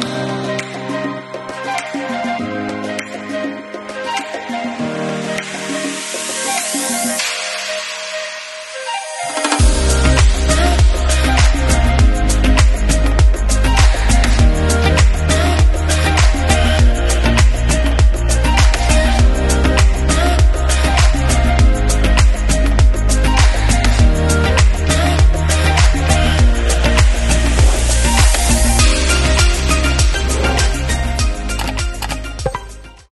Bye.